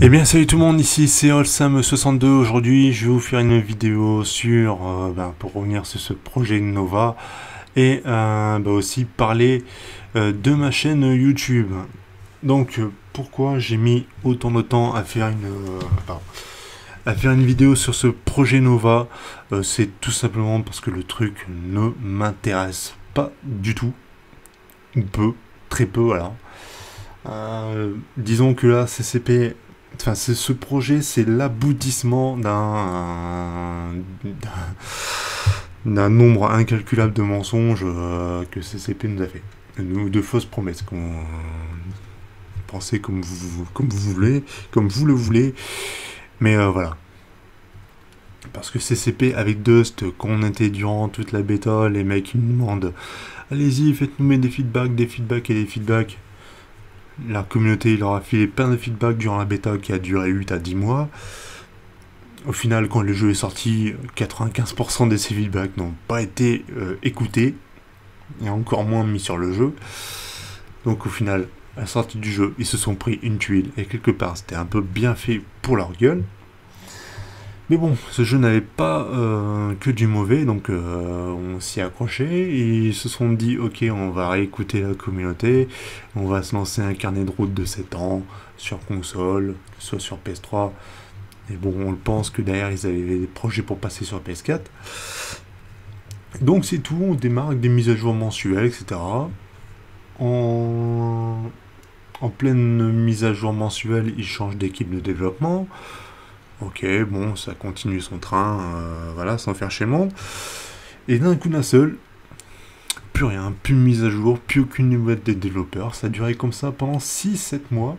Eh bien salut tout le monde, ici c'est Olsam62, aujourd'hui je vais vous faire une vidéo sur, euh, ben, pour revenir sur ce projet Nova, et euh, ben, aussi parler euh, de ma chaîne YouTube. Donc pourquoi j'ai mis autant de temps à faire une, à faire une vidéo sur ce projet Nova? C'est tout simplement parce que le truc ne m'intéresse pas du tout, ou peu, très peu voilà. disons que là CCP Enfin, ce projet, c'est l'aboutissement d'un d'un nombre incalculable de mensonges euh, que CCP nous a fait. De, fausses promesses qu'on pensait comme vous, comme vous voulez, comme vous le voulez. Mais euh, voilà. Parce que CCP avec Dust, quand on était durant toute la bêta, les mecs ils nous demandent Allez-y, faites-nous mettre des feedbacks, des feedbacks et des feedbacks. La communauté leur a filé plein de feedback durant la bêta qui a duré 8 à 10 mois. Au final, quand le jeu est sorti, 95% de ces feedbacks n'ont pas été euh, écoutés, et encore moins mis sur le jeu. Donc au final, à la sortie du jeu, ils se sont pris une tuile, et quelque part, c'était un peu bien fait pour leur gueule. Mais bon, ce jeu n'avait pas euh, que du mauvais, donc euh, on s'y accrochait. Ils se sont dit, ok, on va réécouter la communauté, on va se lancer un carnet de route de 7 ans sur console, soit sur PS3. Et bon, on le pense que derrière, ils avaient des projets pour passer sur PS4. Donc c'est tout, on démarre des mises à jour mensuelles, etc. En pleine mise à jour mensuelle, ils changent d'équipe de développement. Ok, bon, ça continue son train, euh, voilà, sans faire chez monde. Et d'un coup d'un seul, plus rien, plus mise à jour, plus aucune nouvelle des développeurs. Ça a duré comme ça pendant 6-7 mois.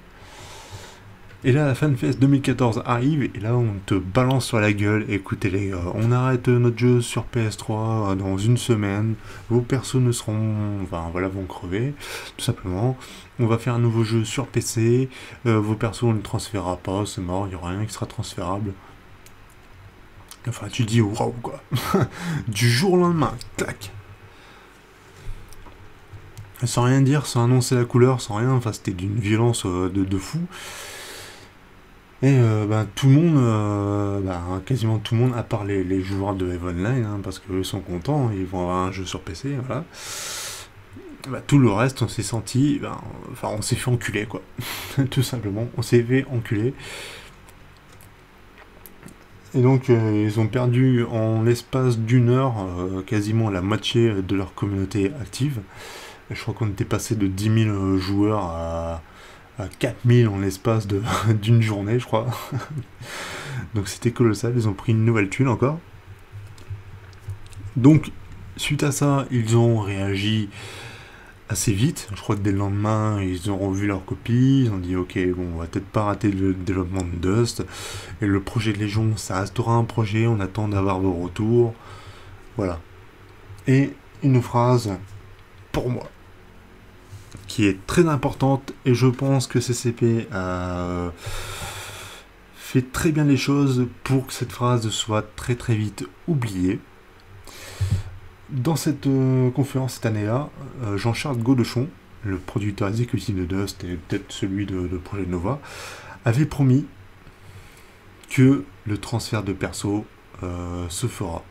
Et là, la FanFest 2014 arrive, et là, on te balance sur la gueule. Écoutez, les gars, on arrête notre jeu sur PS3 dans une semaine. Vos persos ne seront. Enfin, voilà, vont crever, tout simplement. On va faire un nouveau jeu sur PC. Euh, vos persos, on ne transférera pas, c'est mort, il n'y aura rien qui sera transférable. Enfin, tu dis waouh, quoi. du jour au lendemain, clac. Sans rien dire, sans annoncer la couleur, sans rien. Enfin, c'était d'une violence euh, de fou. Et euh, ben, tout le monde, euh, ben, quasiment tout le monde, à part les, joueurs de Eve Online, hein, parce qu'eux sont contents, ils vont avoir un jeu sur PC, voilà. Ben, tout le reste, on s'est senti, enfin, on s'est fait enculer, quoi. tout simplement, on s'est fait enculer. Et donc, euh, ils ont perdu en l'espace d'une heure quasiment la moitié de leur communauté active. je crois qu'on était passé de 10 000 joueurs à 4000 en l'espace d'une journée, je crois. Donc c'était colossal, ils ont pris une nouvelle tuile encore. Donc, suite à ça, ils ont réagi assez vite. Je crois que dès le lendemain, ils ont revu leur copie. Ils ont dit, ok, bon, on va peut-être pas rater le développement de Dust. Et le projet de Légion, ça restera un projet. On attend d'avoir vos retours. Voilà. Et une phrase pour moi qui est très importante et je pense que CCP a fait très bien les choses pour que cette phrase soit très très vite oubliée. Dans cette euh, conférence cette année-là, euh, Jean-Charles Godechon, le producteur exécutif de Dust et peut-être celui de, Projet Nova, avait promis que le transfert de perso euh, se fera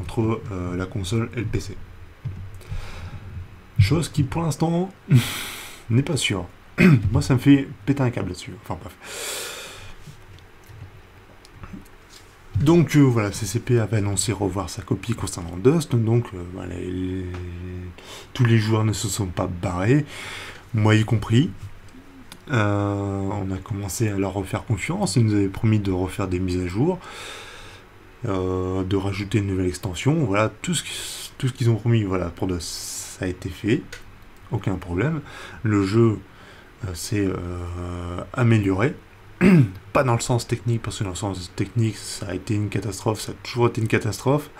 entre la console et le PC. Chose qui pour l'instant n'est pas sûre. Moi ça me fait péter un câble là-dessus. Enfin bref. Donc euh, voilà, CCP avait annoncé revoir sa copie concernant Dust, donc euh, voilà, tous les joueurs ne se sont pas barrés, moi y compris. Euh, on a commencé à leur refaire confiance, ils nous avaient promis de refaire des mises à jour, de rajouter une nouvelle extension, voilà, tout ce, tout ce qu'ils ont promis voilà, pour Dust a été fait, aucun problème. Le jeu euh, s'est euh, amélioré, pas dans le sens technique, parce que dans le sens technique, ça a été une catastrophe, ça a toujours été une catastrophe.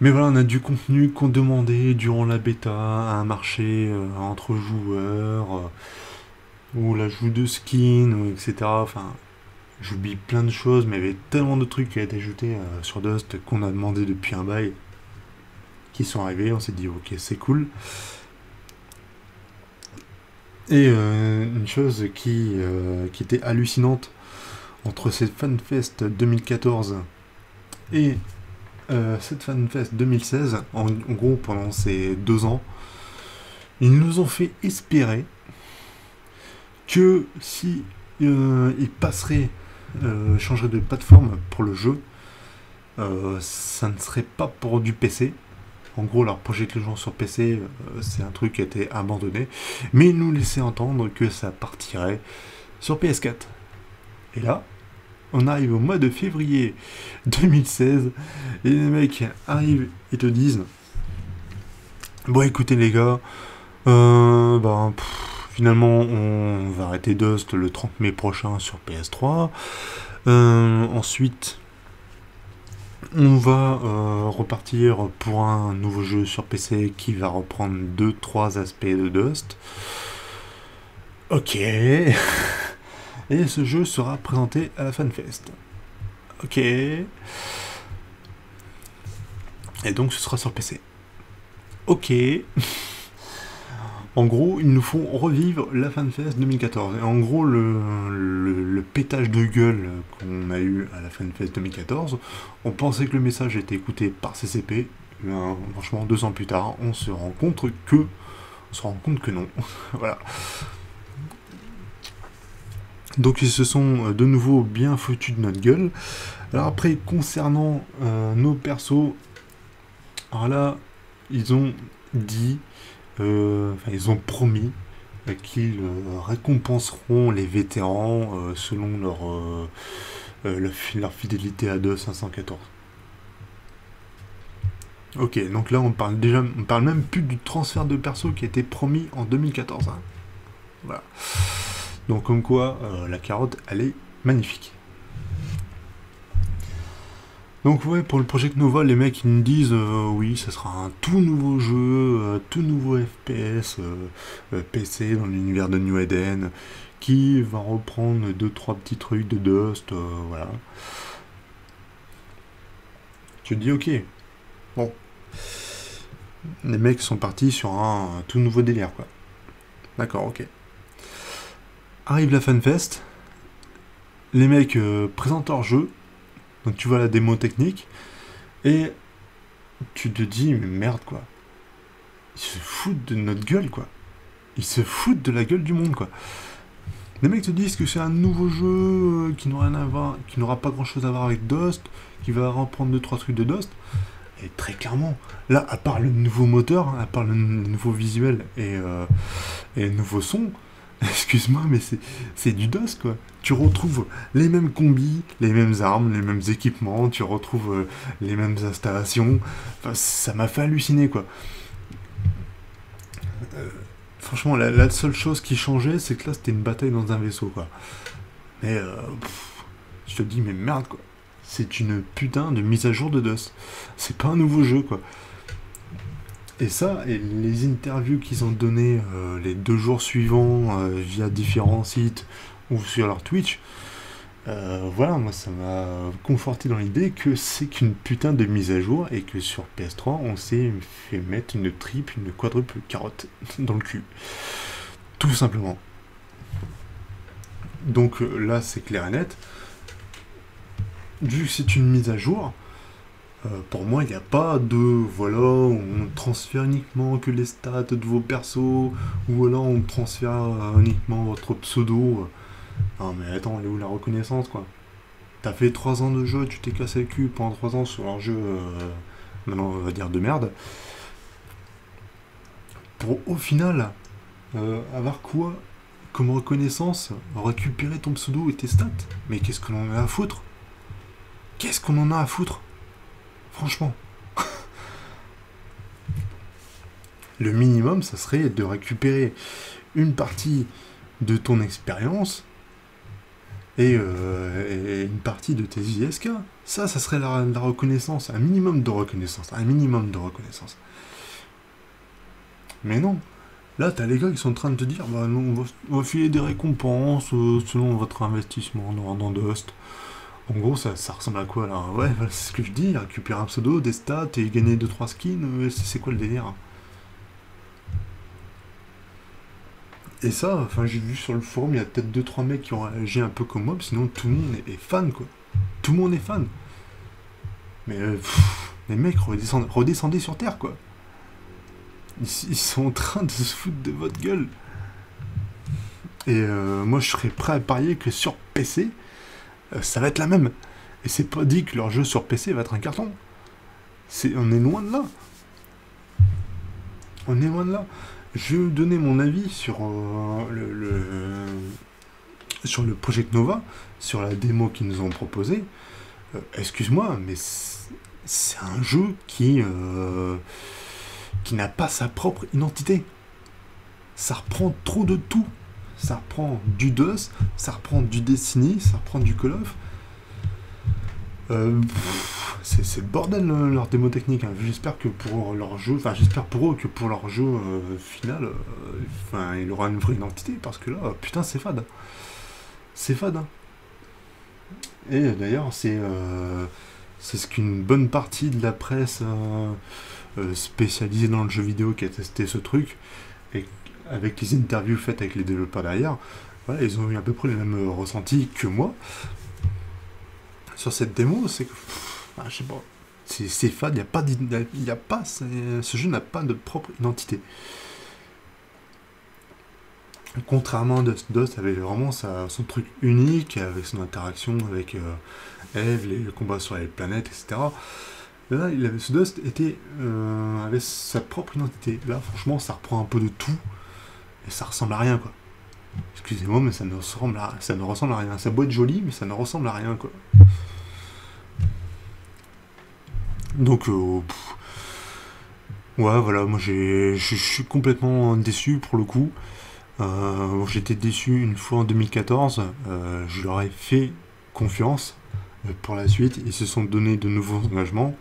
Mais voilà, on a du contenu qu'on demandait durant la bêta, un marché euh, entre joueurs, ou l'ajout de skins, etc. Enfin, j'oublie plein de choses, mais il y avait tellement de trucs qui a été ajoutés sur Dust qu'on a demandé depuis un bail qui sont arrivés, on s'est dit ok c'est cool. Et une chose qui, qui était hallucinante entre cette FanFest 2014 et cette FanFest 2016, en, gros pendant ces deux ans, ils nous ont fait espérer que si ils passeraient, changeraient de plateforme pour le jeu, ça ne serait pas pour du PC, en gros, leur projet gens sur PC, euh, c'est un truc qui a été abandonné. Mais ils nous laissaient entendre que ça partirait sur PS4. Et là, on arrive au mois de février 2016. Et les mecs arrivent et te disent Bon, écoutez, les gars, euh, ben, finalement, on va arrêter Dust le 30 mai prochain sur PS3. Euh, ensuite, on va euh, repartir pour un nouveau jeu sur PC qui va reprendre 2-3 aspects de Dust. Ok. Et ce jeu sera présenté à la FanFest. Ok. Et donc ce sera sur PC. Ok. En gros, ils nous font revivre la FanFest 2014. Et en gros, le, pétage de gueule qu'on a eu à la FanFest 2014, on pensait que le message était écouté par CCP. Ben, franchement, deux ans plus tard, on se rend compte que, on se rend compte que non. voilà. Donc ils se sont de nouveau bien foutus de notre gueule. Alors après, concernant euh, nos persos, alors là, ils ont dit euh, ils ont promis qu'ils euh, récompenseront les vétérans euh, selon leur, fidélité à 2 514. Ok, donc là on parle déjà, on parle même plus du transfert de perso qui a été promis en 2014. Hein. Voilà. Donc comme quoi, la carotte, elle est magnifique. Donc ouais, pour le Project Nova, les mecs ils nous disent euh, oui, ça sera un tout nouveau jeu, euh, tout nouveau FPS euh, PC dans l'univers de New Eden, qui va reprendre deux trois petits trucs de Dust, voilà. Tu te dis ok, bon, les mecs sont partis sur un, tout nouveau délire quoi. D'accord, ok. Arrive la FanFest, les mecs présentent leur jeu donc tu vois la démo technique et tu te dis mais merde quoi. Ils se foutent de notre gueule quoi. Ils se foutent de la gueule du monde quoi. Les mecs te disent que c'est un nouveau jeu euh, qui n'aura rien à voir, qui n'aura pas grand chose à voir avec Dust, qui va reprendre 2-3 trucs de Dust. Et très clairement, là, à part le nouveau moteur, à part le, nouveau visuel et, euh, et le nouveau son, excuse-moi, mais c'est du DOS, quoi. Tu retrouves les mêmes combis, les mêmes armes, les mêmes équipements, tu retrouves euh, les mêmes installations. ça m'a fait halluciner, quoi. Euh, franchement, la, seule chose qui changeait, c'est que là, c'était une bataille dans un vaisseau, quoi. Mais, euh, je te dis, mais merde, quoi. C'est une putain de mise à jour de DOS. C'est pas un nouveau jeu, quoi. Et ça, et les interviews qu'ils ont données les deux jours suivants via différents sites ou sur leur Twitch, euh, voilà, moi ça m'a conforté dans l'idée que c'est qu'une putain de mise à jour et que sur PS3 on s'est fait mettre une triple, une quadruple carotte dans le cul. Tout simplement. Donc là c'est clair et net. Vu que c'est une mise à jour, euh, pour moi, il n'y a pas de voilà, on transfère uniquement que les stats de vos persos, ou alors on transfère euh, uniquement votre pseudo. Non, mais attends, elle est où la reconnaissance quoi? T'as fait 3 ans de jeu, tu t'es cassé le cul pendant 3 ans sur un jeu, euh, maintenant on va dire de merde. Pour au final avoir quoi comme reconnaissance Récupérer ton pseudo et tes stats? Mais qu'est-ce qu'on en a à foutre? Qu'est-ce qu'on en a à foutre? Franchement. Le minimum, ça serait de récupérer une partie de ton expérience et, euh, une partie de tes ISK. Ça, ça serait la, reconnaissance, un minimum de reconnaissance, un minimum de reconnaissance. Mais non. Là, t'as les gars qui sont en train de te dire, bah non, on va, filer des récompenses euh, selon votre investissement dans, dans Dust. En gros, ça, ressemble à quoi là? Ouais, c'est ce que je dis, récupérer un pseudo, des stats et gagner 2-3 skins, euh, c'est quoi le délire? Et ça, enfin, j'ai vu sur le forum, il y a peut-être 2-3 mecs qui ont réagi un peu comme moi, sinon tout le monde est, fan, quoi. Tout le monde est fan. Mais euh, les mecs, redescendez, sur Terre, quoi. Ils, sont en train de se foutre de votre gueule. Et euh, moi, je serais prêt à parier que sur PC, euh, ça va être la même. Et c'est pas dit que leur jeu sur PC va être un carton. On est loin de là. On est loin de là. Je vais donner mon avis sur euh, le, sur le Nova, sur la démo qu'ils nous ont proposée. Euh, excuse-moi, mais c'est un jeu qui, euh, qui n'a pas sa propre identité. Ça reprend trop de tout. Ça reprend du DOS, ça reprend du Destiny, ça reprend du Call of. Euh, c'est le bordel leur démo technique. Hein. J'espère que pour leur jeu, enfin j'espère pour eux que pour leur jeu euh, final, euh, enfin il aura une vraie identité parce que là, putain c'est fade. C'est fade. Hein. Et d'ailleurs c'est c'est ce qu'une bonne partie de la presse spécialisée dans le jeu vidéo qui a testé ce truc et avec les interviews faites avec les développeurs derrière, voilà, ils ont eu à peu près le même ressenti que moi sur cette démo, c'est que. je sais pas. C'est fade, il a pas. Y a pas ce jeu n'a pas de propre identité. Contrairement à Dust, Dust avait vraiment son truc unique avec son interaction avec euh, Eve, les, combats sur les planètes, etc. Là, il avait, ce Dust était, euh, avait sa propre identité. Là, franchement, ça reprend un peu de tout et ça ressemble à rien, quoi. Excusez-moi, mais ça ne ressemble à, ça ne ressemble à rien. Ça être joli, mais ça ne ressemble à rien, quoi. Donc, euh, ouais, voilà, moi je suis complètement déçu pour le coup. Euh, j'étais déçu une fois en 2014, euh, je leur ai fait confiance pour la suite. Ils se sont donné de nouveaux engagements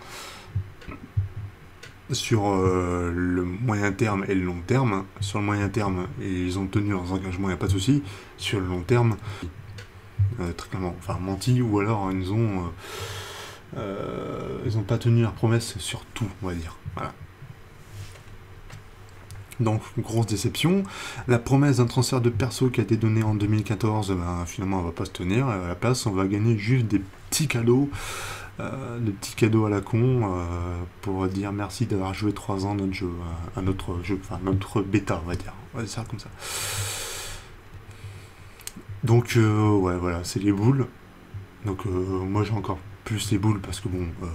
sur le moyen terme et le long terme. Sur le moyen terme, ils ont tenu leurs engagements, il n'y a pas de souci. Sur le long terme, très clairement, enfin menti, ou alors ils ont euh, ils n'ont pas tenu leur promesse sur tout, on va dire. Voilà. Donc, grosse déception. La promesse d'un transfert de perso qui a été donné en 2014, ben, finalement, elle va pas se tenir. À la place, on va gagner juste des petits cadeaux, euh, des petits cadeaux à la con, euh, pour dire merci d'avoir joué 3 ans notre jeu, à notre jeu, enfin notre bêta, on va dire. On va dire ça comme ça. Donc, ouais, voilà, c'est les boules. Donc, moi, j'ai encore plus les boules parce que bon, euh,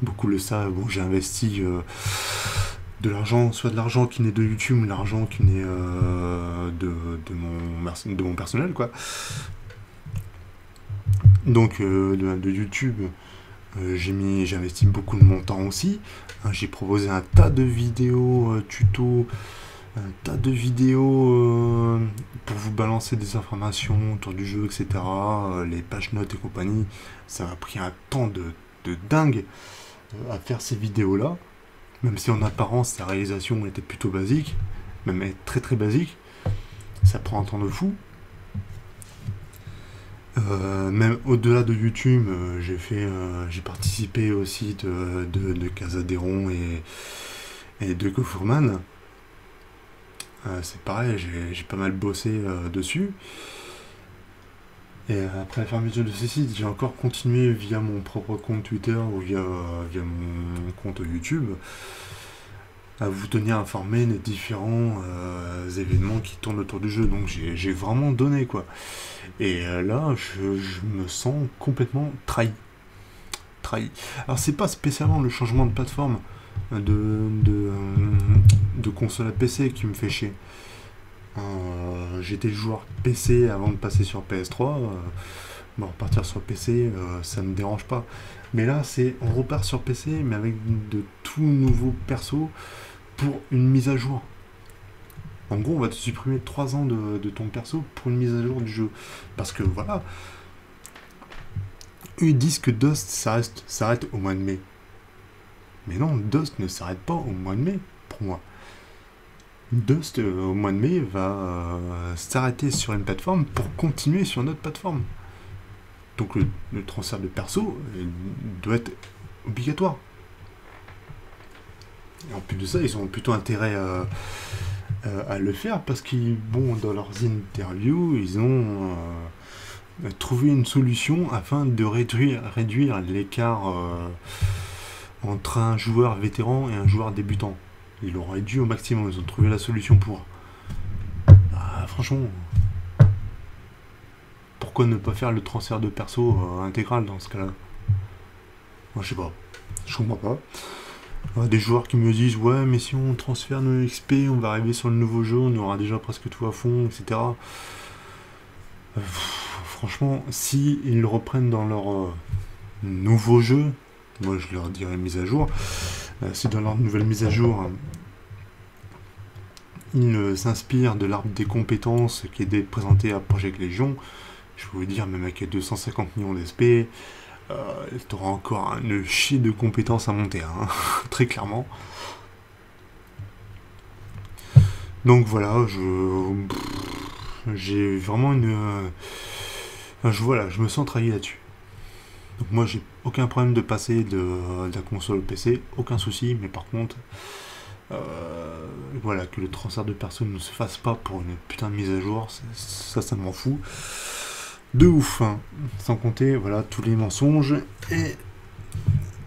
beaucoup le savent, bon, j'ai investi euh, de l'argent, soit de l'argent qui naît de YouTube, l'argent qui naît euh, de, de, mon, de mon personnel, quoi. Donc de, de, YouTube, j'ai mis, investi beaucoup de mon temps aussi. Hein, j'ai proposé un tas de vidéos, tutos, un tas de vidéos euh, pour vous balancer des informations autour du jeu, etc. Euh, les pages notes et compagnie. Ça m'a pris un temps de, dingue euh, à faire ces vidéos-là. Même si en apparence, la réalisation était plutôt basique, même très très basique. Ça prend un temps de fou. Même au-delà de YouTube, j'ai fait, j'ai participé aussi de, de, de Casadéron et, et de Kofurman. Euh, c'est pareil, j'ai pas mal bossé euh, dessus. Et après la fermeture de ces sites, j'ai encore continué via mon propre compte Twitter ou via, via mon compte YouTube à vous tenir informé des différents euh, événements qui tournent autour du jeu. Donc j'ai vraiment donné quoi. Et là, je, me sens complètement trahi. Trahi. Alors c'est pas spécialement le changement de plateforme de, de, console à PC qui me fait chier. Euh, j'étais joueur PC avant de passer sur PS3. Bon, repartir sur PC, euh, ça ne me dérange pas. Mais là, c'est on repart sur PC, mais avec de tout nouveaux persos pour une mise à jour. En gros, on va te supprimer 3 ans de, ton perso pour une mise à jour du jeu. Parce que voilà. Eux disent que Dust s'arrête au mois de mai. Mais non, Dust ne s'arrête pas au mois de mai, pour moi. Dust, euh, au mois de mai, va euh, s'arrêter sur une plateforme pour continuer sur une autre plateforme. Donc le, transfert de perso euh, doit être obligatoire. Et en plus de ça, ils ont plutôt intérêt à le faire parce qu'ils, bon, dans leurs interviews, ils ont trouvé une solution afin de réduire, réduire l'écart entre un joueur vétéran et un joueur débutant. Ils l'ont réduit au maximum, ils ont trouvé la solution pour. Ah, franchement, pourquoi ne pas faire le transfert de perso euh, intégral dans ce cas-là? Moi, je sais pas. Je comprends pas. des joueurs qui me disent ouais mais si on transfère nos XP on va arriver sur le nouveau jeu on aura déjà presque tout à fond etc euh, franchement si ils reprennent dans leur euh, nouveau jeu moi je leur dirais mise à jour si dans leur nouvelle mise à jour ils s'inspirent de l'arbre des compétences qui est présenté à Project Legion je peux vous dire, même avec 250 millions d'SP, euh, tu auras encore un chier de compétences à monter, hein, très clairement. Donc voilà, je j'ai vraiment une euh, je voilà, je me sens trahi là-dessus. Donc moi j'ai aucun problème de passer de, la console au PC, aucun souci, mais par contre euh, voilà que le transfert de personnes ne se fasse pas pour une putain de mise à jour, ça ça m'en fout de ouf. Hein. Sans compter voilà, tous les mensonges et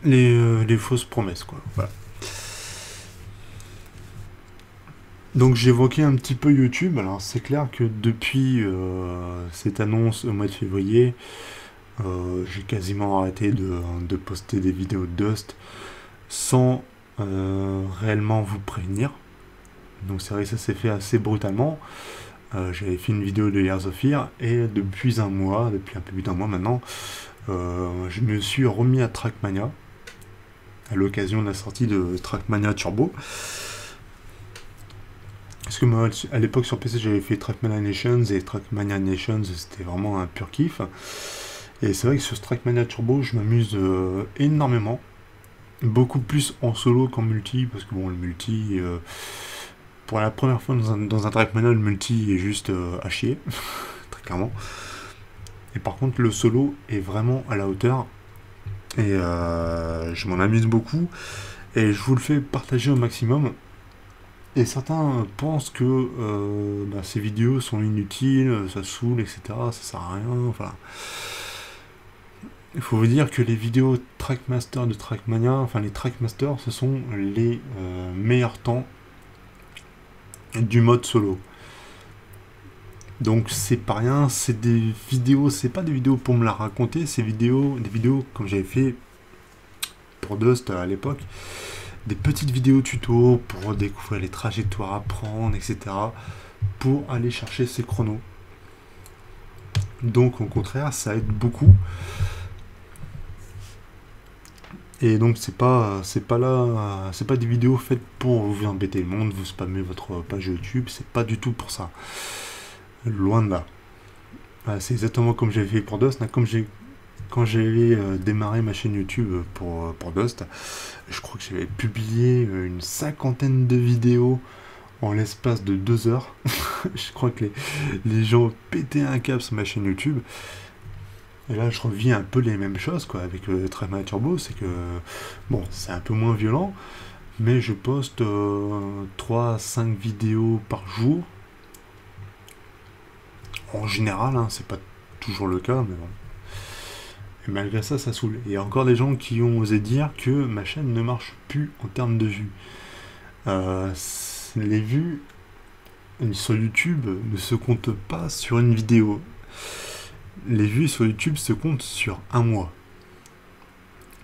les, euh, fausses promesses. Quoi. Donc j'évoquais un petit peu YouTube. Alors c'est clair que depuis euh, cette annonce au mois de février, euh, j'ai quasiment arrêté de, de, poster des vidéos de Dust sans réellement vous prévenir. Donc c'est vrai que ça s'est fait assez brutalement. Euh, j'avais fait une vidéo de Years of Fear et depuis un mois, depuis un peu plus d'un mois maintenant, euh, je me suis remis à Trackmania à l'occasion de la sortie de Trackmania Turbo. Parce que moi, à l'époque sur PC, j'avais fait Trackmania Nations et Trackmania Nations, c'était vraiment un pur kiff. Et c'est vrai que sur Trackmania Turbo, je m'amuse euh, énormément. Beaucoup plus en solo qu'en multi, parce que bon, le multi, pour la première fois dans un, dans un le multi est juste euh, à chier, très clairement. Et par contre, le solo est vraiment à la hauteur. Et euh, je m'en amuse beaucoup. Et je vous le fais partager au maximum. Et certains pensent que euh, bah, ces vidéos sont inutiles, ça saoule, etc. Ça sert à rien. Il faut vous dire que les vidéos Trackmaster de Trackmania, enfin les Trackmaster, ce sont les meilleurs temps du mode solo. Donc c'est pas rien, c'est des vidéos, c'est pas des vidéos pour me la raconter, c'est vidéos, des vidéos comme j'avais fait pour Dust à l'époque, des petites vidéos tuto pour découvrir les trajectoires à prendre, etc. pour aller chercher ces chronos. Donc au contraire, ça aide beaucoup. Et donc c'est pas c'est pas là c'est pas des vidéos faites pour vous embêter le monde, vous spammer votre page YouTube, c'est pas du tout pour ça. Loin de là. c'est exactement comme j'avais fait pour Dust, comme j'ai quand j'avais euh, démarré ma chaîne YouTube pour, pour Dust, je crois que j'avais publié une cinquantaine de vidéos en l'espace de deux heures. je crois que les, les gens pétaient un câble sur ma chaîne YouTube. Et là, je reviens un peu les mêmes choses quoi, avec le Trema Turbo, c'est que, bon, c'est un peu moins violent, mais je poste 3 à 5 vidéos par jour. En général, hein, c'est pas toujours le cas, mais bon. Et malgré ça, ça saoule. Il y a encore des gens qui ont osé dire que ma chaîne ne marche plus en termes de vues. Euh, les vues sur YouTube ne se comptent pas sur une vidéo les vues sur YouTube se comptent sur un mois.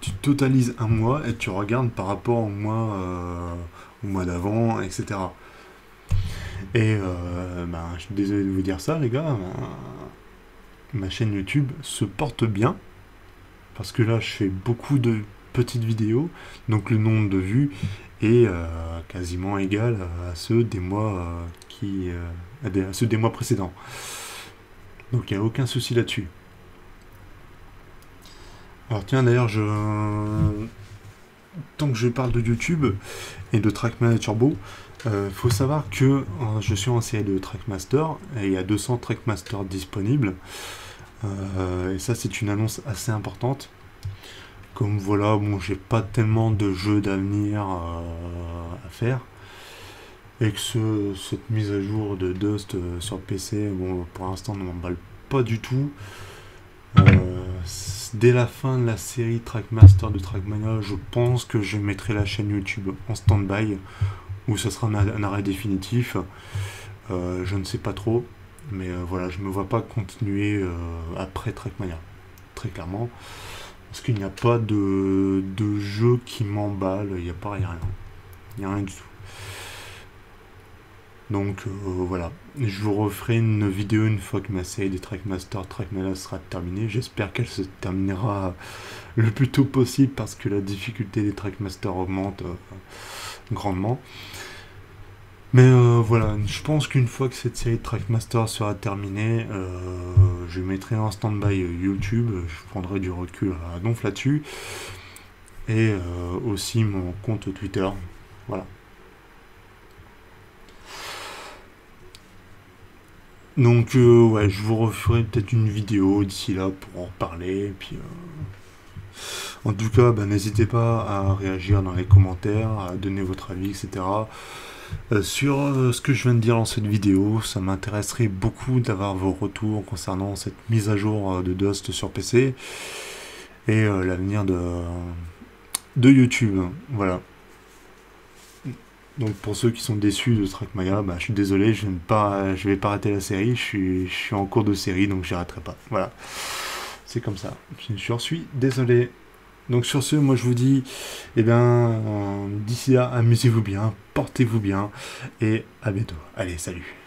Tu totalises un mois et tu regardes par rapport au mois, euh, au mois d'avant, etc. Et euh, ben, je suis désolé de vous dire ça, les gars. ma chaîne YouTube se porte bien. Parce que là, je fais beaucoup de petites vidéos. Donc le nombre de vues est euh, quasiment égal à ceux des mois qui, à ceux des mois précédents. Donc il n'y a aucun souci là-dessus. Alors tiens d'ailleurs je tant que je parle de YouTube et de Trackmaster Turbo, il euh, faut savoir que euh, je suis en de Trackmaster et il y a 200 Trackmaster disponibles. Euh, et ça c'est une annonce assez importante. Comme voilà, bon j'ai pas tellement de jeux d'avenir à faire. Et que ce, cette mise à jour de Dust sur PC, bon, pour l'instant, ne m'emballe pas du tout. dès la fin de la série Trackmaster de Trackmania, je pense que je mettrai la chaîne YouTube en stand-by, ou ce sera un, arrêt définitif. je ne sais pas trop. Mais euh, voilà, je ne me vois pas continuer euh, après Trackmania, très clairement. Parce qu'il n'y a pas de, de jeu qui m'emballe, il n'y a pas rien. Il n'y a rien du tout. Donc euh, voilà, je vous referai une vidéo une fois que ma série des Trackmaster Trackmania sera terminée. J'espère qu'elle se terminera le plus tôt possible parce que la difficulté des Trackmaster augmente grandement. Mais euh, voilà, je pense qu'une fois que cette série de Trackmaster sera terminée, euh, je mettrai en stand-by YouTube, je prendrai du recul à donf là-dessus, et euh, aussi mon compte Twitter. Voilà. Donc ouais, je vous referai peut-être une vidéo d'ici là pour en reparler, puis... En tout cas, bah, n'hésitez pas à réagir dans les commentaires, à donner votre avis, etc. Euh, sur euh, ce que je viens de dire dans cette vidéo, ça m'intéresserait beaucoup d'avoir vos retours concernant cette mise à jour euh, de Dust sur PC et l'avenir de YouTube. Voilà. Donc pour ceux qui sont déçus de Trackmaya, bah, je suis désolé, je ne pas, je vais pas arrêter la série, je suis, je suis en cours de série donc j'arrêterai pas. Voilà. C'est comme ça. Je suis désolé. Donc sur ce, moi je vous dis, eh bien, euh, d'ici là, amusez-vous bien, portez-vous bien, et à bientôt. Allez, salut